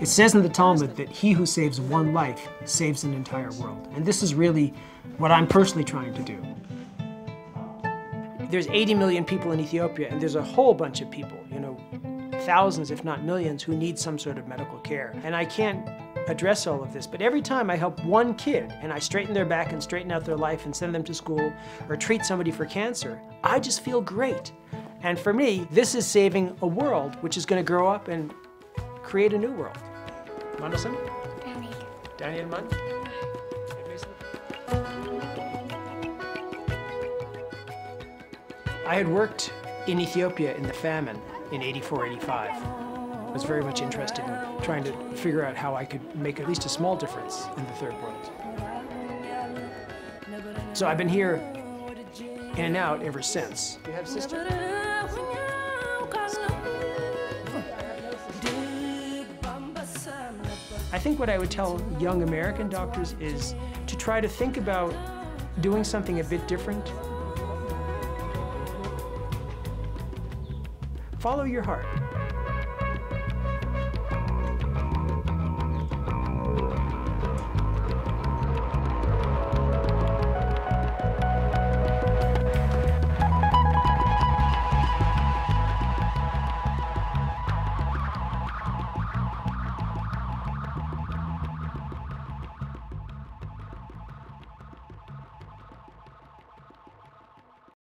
It says in the Talmud that he who saves one life saves an entire world. And this is really what I'm personally trying to do. There's 80 million people in Ethiopia, and there's a whole bunch of people, you know, thousands, if not millions, who need some sort of medical care. And I can't address all of this, but every time I help one kid and I straighten their back and straighten out their life and send them to school or treat somebody for cancer, I just feel great. And for me, this is saving a world which is going to grow up and create a new world. Mandelson? Daniel Mann? I had worked in Ethiopia in the famine in 84, 85. I was very much interested in trying to figure out how I could make at least a small difference in the third world. So I've been here in and out ever since. You have sister? I think what I would tell young American doctors is to try to think about doing something a bit different. Follow your heart.